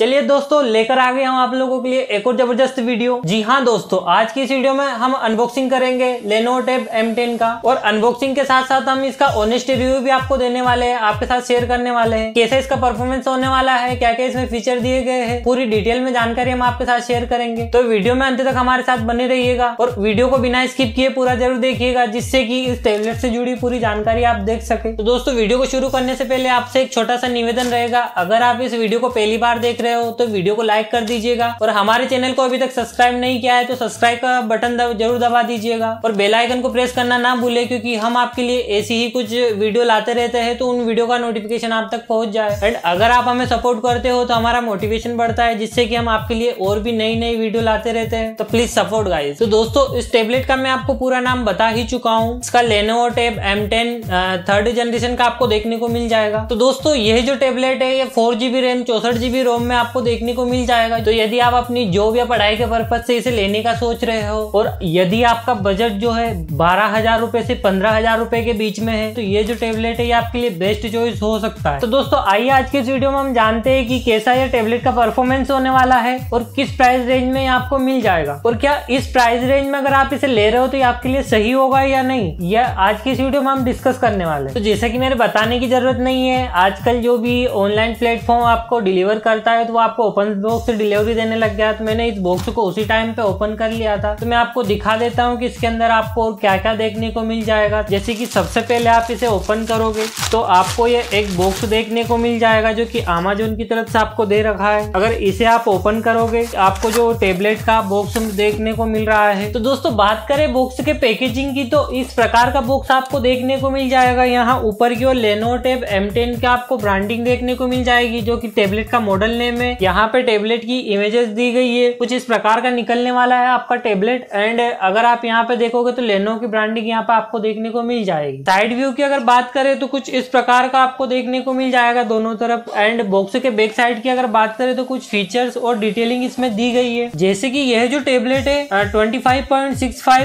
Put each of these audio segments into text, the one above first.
चलिए दोस्तों, लेकर आ गए हम आप लोगों के लिए एक और ज़बरदस्त वीडियो। जी हाँ दोस्तों, आज की इस वीडियो में हम अनबॉक्सिंग करेंगे लेनो टेब M10 का। और अनबॉक्सिंग के साथ साथ हम इसका ऑनेस्ट रिव्यू भी आपको देने वाले हैं, आपके साथ शेयर करने वाले हैं। कैसे इसका परफॉर्मेंस होने वाला है क्या क्या इसमें फीचर दिए गए हैं, पूरी डिटेल में जानकारी हम आपके साथ शेयर करेंगे। तो वीडियो में अंत तक हमारे साथ बने रहिएगा और वीडियो को बिना स्किप किए पूरा ज़रूर देखिएगा, जिससे की इस टेबलेट से जुड़ी पूरी जानकारी आप देख सके। तो दोस्तों, वीडियो को शुरू करने से पहले आपसे एक छोटा सा निवेदन रहेगा, अगर आप इस वीडियो को पहली बार देख रहे हो तो वीडियो को लाइक कर दीजिएगा। और हमारे चैनल को अभी तक सब्सक्राइब नहीं किया है तो सब्सक्राइब का बटन दब, ज़रूर दबा दीजिएगा। और बेल आइकन को प्रेस करना ना भूले क्योंकि हम आपके लिए ऐसी ही कुछ वीडियो लाते रहते हैं तो उन वीडियो का नोटिफिकेशन आप तक पहुँच जाए। एंड अगर आप हमें सपोर्ट करते हो तो हमारा मोटिवेशन बढ़ता है जिससे कि हम आपके लिए और भी नई नई वीडियो लाते रहते हैं। तो प्लीज़ सपोर्ट गाइज़ तो दोस्तों इस टेबलेट का मैं आपको पूरा नाम बता ही चुका हूँ। इसका Lenovo tab M third generation का आपको देखने को मिल जाएगा। तो दोस्तों यह जो टेबलेट है ये फोर जीबी रैम चौसठ जीबी रोम में आपको देखने को मिल जाएगा। तो यदि आप अपनी जॉब या पढ़ाई के पर्पज से इसे लेने का सोच रहे हो, और यदि आपका बजट जो है बारह हज़ार रूपए से पंद्रह हज़ार रूपए के बीच में है तो ये जो टेबलेट है, ये आपके लिए बेस्ट चॉइस हो सकता है। तो दोस्तों, आइए आज के वीडियो में हम जानते हैं कि कैसा ये टेबलेट का परफॉर्मेंस होने वाला है, और किस प्राइस रेंज में आपको मिल जाएगा। और क्या इस प्राइस रेंज में अगर आप इसे ले रहे हो तो ये आपके लिए सही होगा या नहीं, यह आज की इस वीडियो में हम डिस्कस करने वाले तो जैसे कि मेरे बताने की ज़रूरत नहीं है, आजकल जो भी ऑनलाइन प्लेटफॉर्म आपको डिलीवर करता है तो वो आपको ओपन बॉक्स डिलीवरी देने लग गया। तो मैंने इस बॉक्स को उसी टाइम पे ओपन कर लिया था। तो मैं आपको दिखा देता हूँ कि इसके अंदर आपको क्या क्या देखने को मिल जाएगा। जैसे कि सबसे पहले आप इसे ओपन करोगे तो आपको ये एक बॉक्स देखने को मिल जाएगा जो कि अमेजोन की तरफ़ से आपको दे रखा है। अगर इसे आप ओपन करोगे आपको जो टेबलेट का बॉक्स देखने को मिल रहा है। तो दोस्तों, बात करें बॉक्स के पैकेजिंग की तो इस प्रकार का बॉक्स आपको देखने को मिल जाएगा। यहाँ ऊपर की ओर लेनो टेब एम का आपको ब्रांडिंग देखने को मिल जाएगी, जो की टेबलेट का मॉडल नेम है यहाँ पे टेबलेट की इमेजेस दी गई है। कुछ इस प्रकार का निकलने वाला है आपका टेबलेट एंड अगर आप यहाँ पे देखोगे तो लेनो की ब्रांडिंग यहाँ पे आपको देखने को मिल जाएगी। साइड व्यू की अगर बात करें तो कुछ इस प्रकार का आपको देखने को मिल जाएगा दोनों तरफ़ एंड बॉक्स के बैक साइड की अगर बात करें तो कुछ फीचर्स और डिटेलिंग इसमें दी गई है। जैसे कि यह जो टेबलेट है ट्वेंटी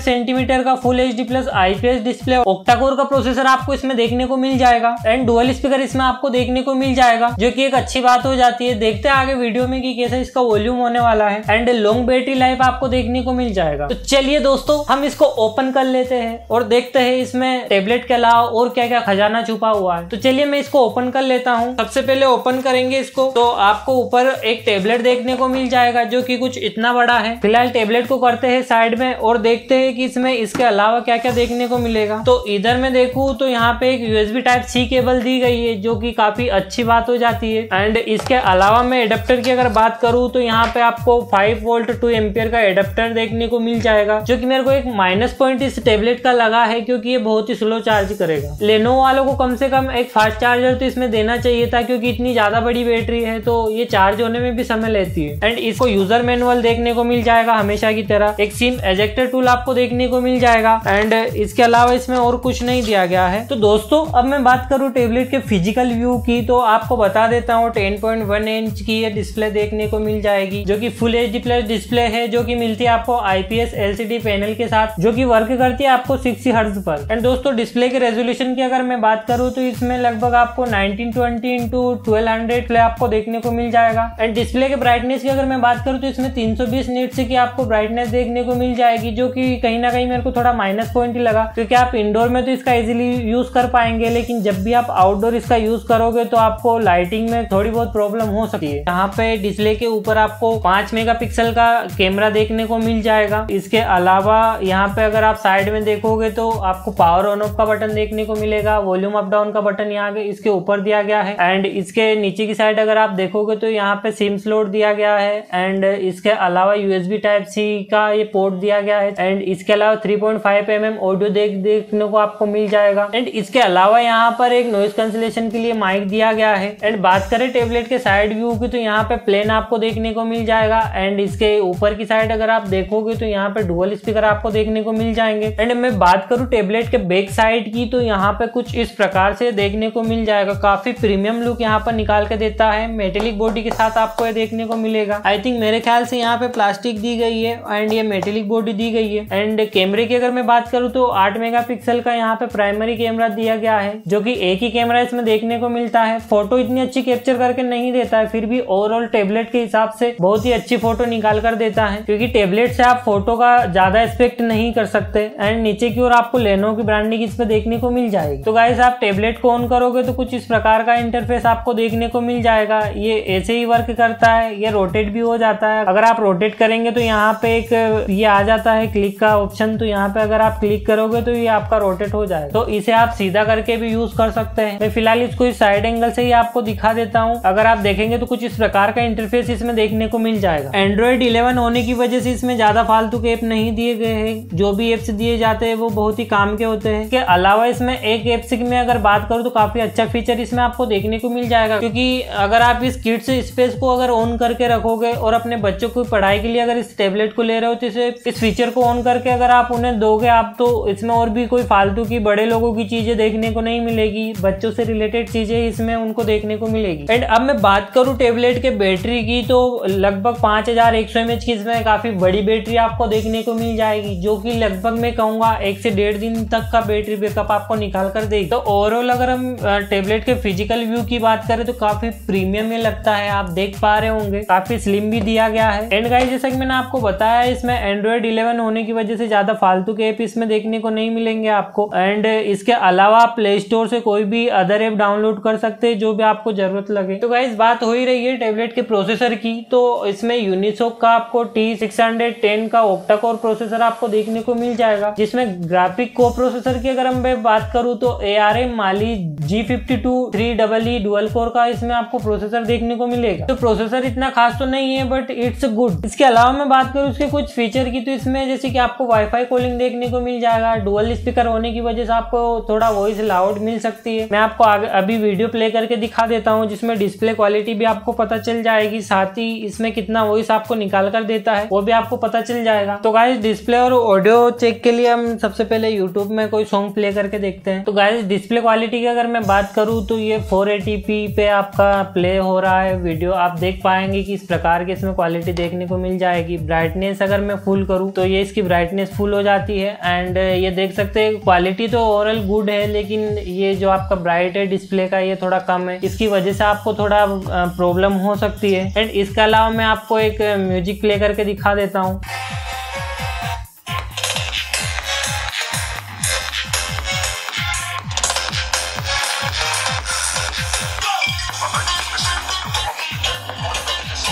सेंटीमीटर का full HD plus IPS display octa core का प्रोसेसर आपको इसमें देखने को मिल जाएगा एंड डुअल स्पीकर इसमें आपको देखने को मिल जाएगा, जो की एक अच्छी बात हो जाती है। देखते आगे वीडियो में कि कैसे इसका वॉल्यूम होने वाला है एंड लॉन्ग बैटरी लाइफ आपको देखने को मिल जाएगा। तो चलिए दोस्तों, हम इसको ओपन कर लेते हैं और देखते हैं इसमें टेबलेट के अलावा और क्या क्या खजाना छुपा हुआ है। तो चलिए मैं इसको ओपन कर लेता हूँ। सबसे पहले ओपन करेंगे इसको तो आपको ऊपर एक टेबलेट देखने को मिल जाएगा, जो की कुछ इतना बड़ा है। फ़िलहाल टेबलेट को करते हैं साइड में और देखते हैं कि इसमें इसके अलावा क्या क्या देखने को मिलेगा। तो इधर में देखूँ तो यहाँ पे एक यूएसबी टाइप सी केबल दी गई है, जो की काफ़ी अच्छी बात हो जाती है। एंड इसके अलावा मैं एडेप्टर की अगर बात करूँ तो यहाँ पे आपको फाइव वोल्ट टू एम्पियर का एडेप्टर देखने को मिल जाएगा, जो कि मेरे को एक माइनस पॉइंट इस टेबलेट का लगा है, क्योंकि ये बहुत ही स्लो चार्ज करेगा। लेनो वालों को कम से कम एक फास्ट चार्जर तो इसमें देना चाहिए था, क्योंकि इतनी ज़्यादा बड़ी बैटरी है तो ये चार्ज होने में भी समय लेती है। एंड इसको यूज़र मैनुअल देखने को मिल जाएगा हमेशा की तरह। एक सिम एजेक्टर टूल आपको देखने को मिल जाएगा। एंड इसके अलावा इसमें और कुछ नहीं दिया गया है। तो दोस्तों, अब मैं बात करूँ टेबलेट के फ़िज़िकल व्यू की तो आपको बता देता हूँ टेन इंच की ये डिस्प्ले देखने को मिल जाएगी, जो की फुल एच प्लस डिस्प्ले है, जो की मिलती है आपको आईपीएस एलसीडी पैनल के साथ, जो कि वर्क करती है आपको सिक्सटी हर्ज पर। एंड दोस्तों डिस्प्ले के रेजोल्यूशन की अगर मैं बात करूँ तो इसमें लगभग आपको 1920 ट्वेंटी इंटू ट्वेल्व आपको देखने को मिल जाएगा। एंड डिस्प्ले के ब्राइटनेस की अगर मैं बात करूँ तो इसमें 320 नीट की आपको ब्राइटनेस देखने को मिल जाएगी, जो कि कहीं ना कहीं मेरे को थोड़ा माइनस पॉइंट ही लगा, क्योंकि आप इंडोर में तो इसका इजिली यूज़ कर पाएँगे, लेकिन जब भी आप आउटडोर इसका यूज़ करोगे तो आपको लाइटिंग में थोड़ी बहुत प्रॉब्लम हो सकती है। यहाँ पे डिस्प्ले के ऊपर आपको पाँच मेगा का कैमरा देखने को मिल जाएगा। इसके अलावा यहाँ पे अगर आप साइड में देखोगे तो आपको पावर ऑन ऑफ़ का बटन देखने को मिलेगा वॉल्यूम अप डाउन का बटन यहाँ इसके ऊपर दिया गया है। एंड इसके नीचे की साइड अगर आप देखोगे तो यहाँ पे सिम स्लोट दिया गया है। एंड इसके अलावा यूएसबी टाइप सी का ये पोर्ट दिया गया है। एंड इसके अलावा three point five M M audio देख, देखने को आपको मिल जाएगा। एंड इसके अलावा यहाँ पर एक नॉइस कैंसिलेशन के लिए माइक दिया गया है। एंड बात करें टेबलेट के साइड व्यू की तो यहाँ पे प्लेन आपको देखने को मिल जाएगा एंड इसके ऊपर की साइड अगर आप देखोगे तो यहाँ पे डुअल स्पीकर आपको देखने को मिल जाएँगे। एंड मैं बात करूँ टेबलेट के बैक साइड की तो यहाँ पे कुछ इस प्रकार से देखने को मिल जाएगा। काफ़ी प्रीमियम लुक यहाँ पर निकाल के देता है। मेटेलिक बॉडी के साथ आपको ये देखने को मिलेगा। आई थिंक मेरे ख्याल से यहाँ पे प्लास्टिक दी गई है एंड ये मेटेलिक बॉडी दी गई है। एंड कैमरे की अगर मैं बात करूँ तो आठ मेगा का यहाँ पे प्राइमरी कैमरा दिया गया है, जो की एक ही कैमरा इसमें देखने को मिलता है। फ़ोटो इतनी अच्छी कैप्चर करके नहीं देता है, फिर भी भी ओवरऑल टेबलेट के हिसाब से बहुत ही अच्छी फ़ोटो निकाल कर देता है। क्योंकि टेबलेट से आप फ़ोटो का ज़्यादा एक्सपेक्ट नहीं कर सकते। एंड नीचे की ओर आपको लेनो की ब्रांडिंग इसमें देखने को मिल जाएगी। तो गाइस आप टेबलेट को ऑन करोगे तो कुछ इस प्रकार का इंटरफेस आपको देखने को मिल जाएगा। ये ऐसे ही वर्क करता है, ये रोटेट भी हो जाता है। अगर आप रोटेट करेंगे तो यहाँ पे एक, ये आ जाता है क्लिक का ऑप्शन तो यहाँ पे अगर आप क्लिक करोगे तो ये आपका रोटेट हो जाएगा। तो इसे आप सीधा करके भी यूज़ कर सकते हैं। मैं फ़िलहाल इसको इस साइड एंगल से ही आपको दिखा देता हूँ। अगर आप देखेंगे तो कुछ इस प्रकार का इंटरफेस इसमें देखने को मिल जाएगा। एंड्रॉइड इलेवन होने की वजह से इसमें ज़्यादा फालतू के ऐप नहीं दिए गए हैं। जो भी एप्स दिए जाते हैं, वो बहुत ही काम के होते हैं। के अलावा इसमें एक एप्स में अगर बात करूँ तो काफ़ी अच्छा फीचर इसमें आपको देखने को मिल जाएगा। क्योंकि अगर आप इस किड्स स्पेस को अगर ऑन करके रखोगे और अपने बच्चों को पढ़ाई के लिए अगर इस टेबलेट को ले रहे हो तो इसे इस फीचर को ऑन करके अगर आप उन्हें दोगे, आप तो इसमें और भी कोई फालतू की बड़े लोगों की चीज़ें देखने को नहीं मिलेगी। बच्चों से रिलेटेड चीज़ें इसमें उनको देखने को मिलेगी। एंड अब मैं बात करूँ टेबलेट के बैटरी की तो लगभग पाँच हज़ार एक सौ एम एच की इसमें काफ़ी बड़ी बैटरी आपको देखने को मिल जाएगी, जो कि लगभग मैं कहूँगा एक से डेढ़ दिन तक का बैटरी बैकअप आपको निकाल कर देगी। तो ओवरऑल अगर हम टेबलेट के फ़िज़िकल व्यू की बात करें तो काफ़ी प्रीमियम में लगता है, आप देख पा रहे होंगे। काफ़ी स्लिम भी दिया गया है। एंड गाइस जैसा कि मैंने आपको बताया, इसमें एंड्रॉइड 11 होने की वजह से ज़्यादा फालतू के ऐप इसमें देखने को नहीं मिलेंगे आपको। एंड इसके अलावा आप प्ले स्टोर से कोई भी अदर ऐप डाउनलोड कर सकते हैं, जो भी आपको ज़रूरत लगे। तो गाइस बात हो ही रही है टेबलेट के प्रोसेसर की तो इसमें यूनिसोक का आपको टी सिक्स का ओक्टा कोर प्रोसेसर आपको देखने को मिल जाएगा। जिसमें ग्राफिक को प्रोसेसर की अगर हम बात करूँ तो A R M Mali G fifty two three double E dual core का इसमें आपको प्रोसेसर देखने को मिलेगा। तो प्रोसेसर इतना खास तो नहीं है बट इट्स गुड इसके अलावा मैं बात करूँ उसके कुछ फीचर की तो इसमें जैसे कि आपको वाईफाई कॉलिंग देखने को मिल जाएगा। डुअल स्पीकर होने की वजह से आपको थोड़ा वॉइस लाउड मिल सकती है। मैं आपको अभी वीडियो प्ले करके दिखा देता हूँ, जिसमें डिस्प्ले क्वालिटी भी आपको पता चल जाएगी, साथ ही इसमें कितना वॉइस आपको निकाल कर देता है, वो भी आपको पता चल जाएगा। तो गाइस डिस्प्ले और ऑडियो चेक के लिए हम सबसे पहले यूट्यूब में कोई सॉन्ग प्ले करके देखते हैं। तो गाइस डिस्प्ले क्वालिटी की अगर मैं बात करूँ तो ये 480p पे आपका प्ले हो रहा है। वीडियो आप देख पाएँगे कि इस प्रकार की इसमें क्वालिटी देखने को मिल जाएगी। ब्राइटनेस अगर मैं फुल करूँ तो ये इसकी ब्राइटनेस फुल हो जाती है। एंड ये देख सकते हैं क्वालिटी तो ओवरऑल गुड है, लेकिन ये जो आपका ब्राइट है डिस्प्ले का, ये थोड़ा कम है। इसकी वजह से आपको थोड़ा प्रॉब्लम हो सकती है। एंड इसके अलावा मैं आपको एक म्यूज़िक प्ले करके दिखा देता हूँ।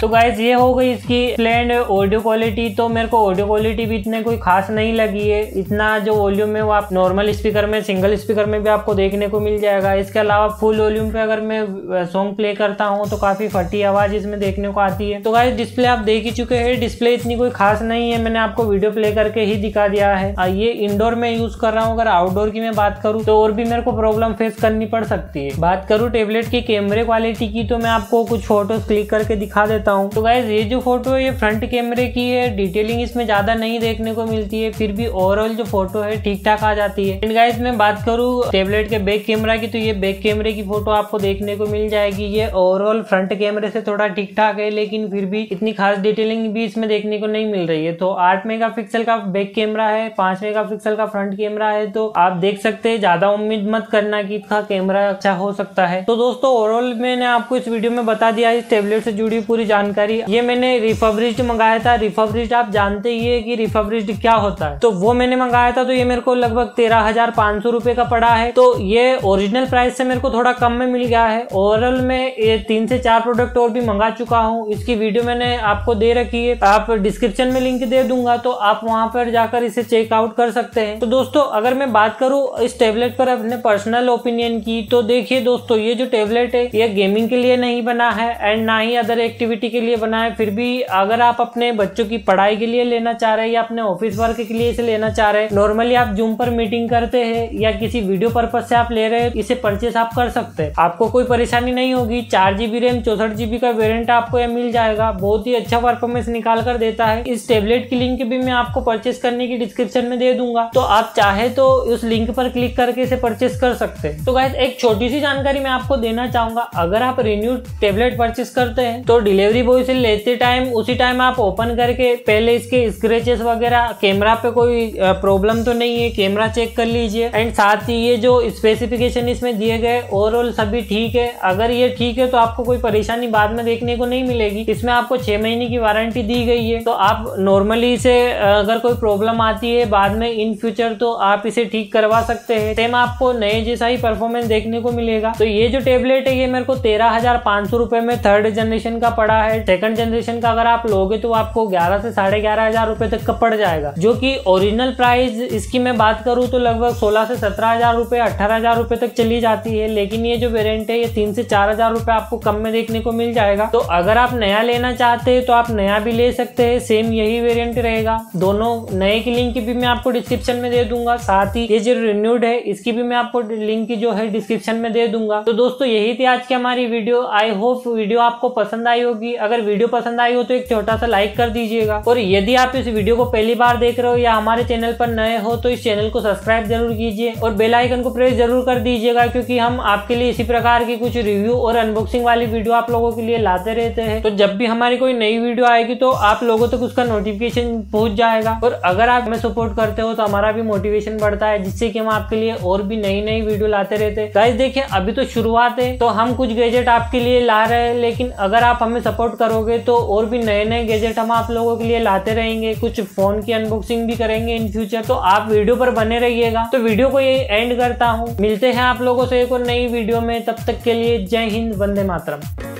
तो गाइज़ ये हो गई इसकी प्लेन ऑडियो क्वालिटी तो मेरे को ऑडियो क्वालिटी भी इतने कोई खास नहीं लगी है। इतना जो वॉल्यूम है वो आप नॉर्मल स्पीकर में सिंगल स्पीकर में भी आपको देखने को मिल जाएगा। इसके अलावा फुल वॉल्यूम पे अगर मैं सॉन्ग प्ले करता हूँ तो काफ़ी फटी आवाज़ इसमें देखने को आती है। तो गाइज़ डिस्प्ले आप देख ही चुके हैं। डिस्प्ले इतनी कोई खास नहीं है। मैंने आपको वीडियो प्ले करके ही दिखा दिया है। ये इंडोर में यूज़ कर रहा हूँ। अगर आउटडोर की मैं बात करूँ तो और भी मेरे को प्रॉब्लम फेस करनी पड़ सकती है। बात करूँ टेबलेट की कैमरे क्वालिटी की तो मैं आपको कुछ फ़ोटोज़ क्लिक करके दिखा देता देता हूँ। तो गाइज़ ये जो फ़ोटो है, ये फ्रंट कैमरे की है। डिटेलिंग इसमें ज़्यादा नहीं देखने को मिलती है। फिर भी ओवरऑल जो फ़ोटो है ठीक ठाक आ जाती है। एंड गाइज़ मैं बात करूँ टेबलेट के बैक कैमरा की तो ये बैक कैमरे की फ़ोटो आपको देखने को मिल जाएगी। ये ओवरऑल फ्रंट कैमरे से थोड़ा ठीक ठाक है, लेकिन फिर भी इतनी खास डिटेलिंग भी इसमें देखने को नहीं मिल रही है। तो आठ मेगा का बैक कैमरा है, पाँच मेगा का फ्रंट कैमरा है। तो आप देख सकते हैं, ज़्यादा उम्मीद मत करना की इसका कैमरा अच्छा हो सकता है। तो दोस्तों ओवरऑल मैंने आपको इस वीडियो में बता दिया इस टेबलेट से जुड़ी पूरी जानकारी ये मैंने रिफब्रिस्ड मंगाया था। रिफब्रिस्ड आप जानते ही है कि रिफब्रिस्ड क्या होता है। तो वो मैंने मंगाया था तो ये मेरे को लगभग तेरह हज़ार पाँच सौ रुपए का पड़ा है। तो ये ओरिजिनल प्राइस से मेरे को थोड़ा कम में मिल गया है। ओवरऑल में ये तीन से चार प्रोडक्ट और भी मंगा चुका हूँ। इसकी वीडियो मैंने आपको दे रखी है। आप डिस्क्रिप्शन में लिंक दे दूँगा तो आप वहाँ पर जाकर इसे चेकआउट कर सकते हैं। तो दोस्तों, अगर मैं बात करूँ इस टेबलेट पर अपने पर्सनल ओपिनियन की तो देखिए दोस्तों, ये जो टेबलेट है, ये गेमिंग के लिए नहीं बना है एंड ना ही अदर एक्टिविटी के लिए बना है फिर भी अगर आप अपने बच्चों की पढ़ाई के लिए लेना चाह रहे हैं या अपने ऑफ़िस वर्क के लिए इसे लेना चाह रहे हैं नॉर्मली आप जूम पर मीटिंग करते हैं या किसी वीडियो पर्पज से आप ले रहे हैं, इसे परचेस आप कर सकते हैं। आपको कोई परेशानी नहीं होगी, चार जीबी रैम चौसठ जीबी का वेरियंट आपको यह मिल जाएगा, बहुत ही अच्छा परफॉर्मेंस निकाल कर देता है। इस टेबलेट की लिंक भी मैं आपको परचेस करने की डिस्क्रिप्शन में दे दूँगा। तो आप चाहे तो उस लिंक पर क्लिक करके इसे परचेस कर सकते हैं। तो गाइस एक छोटी सी जानकारी मैं आपको देना चाहूँगा। अगर आप रिन्यू टेबलेट परचेस करते हैं तो डिलीवरी जल्दी वो लेते टाइम उसी टाइम आप ओपन करके, पहले इसके स्क्रेचेस वगैरह कैमरा पे कोई प्रॉब्लम तो नहीं है कैमरा चेक कर लीजिए। एंड साथ ही ये जो स्पेसिफिकेशन इसमें दिए गए ओवरऑल सभी ठीक है। अगर ये ठीक है तो आपको कोई परेशानी बाद में देखने को नहीं मिलेगी। इसमें आपको छह महीने की वारंटी दी गई है। तो आप नॉर्मली इसे अगर कोई प्रॉब्लम आती है बाद में इन फ्यूचर तो आप इसे ठीक करवा सकते हैं। सेम आपको नए जैसा ही परफॉर्मेंस देखने को मिलेगा। तो ये जो टेबलेट है, ये मेरे को तेरह हज़ार पाँच सौ रुपए में थर्ड जनरेशन का पड़ा है। सेकंड जनरेशन का अगर आप लोगे तो आपको ग्यारह से साढ़े ग्यारह हज़ार रुपए तक का पड़ जाएगा। जो कि ओरिजिनल प्राइस इसकी मैं बात करूँ तो लगभग सोलह से सत्रह हज़ार रुपए, अठारह हज़ार रुपए तक चली जाती है, लेकिन ये जो वेरियंट है, ये तीन से चार हज़ार रुपए आपको कम में देखने को मिल जाएगा। तो अगर आप नया लेना चाहते हैं तो आप नया भी ले सकते हैं सेम यही वेरियंट रहेगा। दोनों, नए की लिंक भी मैं आपको डिस्क्रिप्शन में दे दूँगा, साथ ही ये जो रिन्यूड है, इसकी भी मैं आपको लिंक जो है डिस्क्रिप्शन में दे दूँगा। तो दोस्तों, यही थी आज की हमारी वीडियो आई होप वीडियो आपको पसंद आई होगी। अगर वीडियो पसंद आई हो तो एक छोटा सा लाइक कर दीजिएगा। और यदि आप इस वीडियो को पहली बार देख रहे हो या हमारे चैनल पर नए हो तो इस चैनल को सब्सक्राइब ज़रूर कीजिए और बेल आइकन को प्रेस ज़रूर कर दीजिएगा क्योंकि हम आपके लिए इसी प्रकार की कुछ रिव्यू और अनबॉक्सिंग वाली वीडियो आप लोगों के लिए लाते रहते हैं। तो जब भी हमारी कोई नई वीडियो आएगी तो आप लोगों तक उसका नोटिफिकेशन पहुँच जाएगा। और अगर आप हमें सपोर्ट करते हो तो हमारा भी मोटिवेशन बढ़ता है, जिससे कि हम आपके लिए और भी नई नई वीडियो लाते रहते हैं। गाइस देखिए, अभी तो शुरुआत है तो हम कुछ गैजेट आपके लिए ला रहे हैं, लेकिन अगर आप हमें सपोर्ट करोगे तो और भी नए नए गैजेट हम आप लोगों के लिए लाते रहेंगे। कुछ फ़ोन की अनबॉक्सिंग भी करेंगे इन फ्यूचर तो आप वीडियो पर बने रहिएगा। तो वीडियो को यही एंड करता हूँ। मिलते हैं आप लोगों से एक और नई वीडियो में। तब तक के लिए जय हिंद, वंदे मातरम।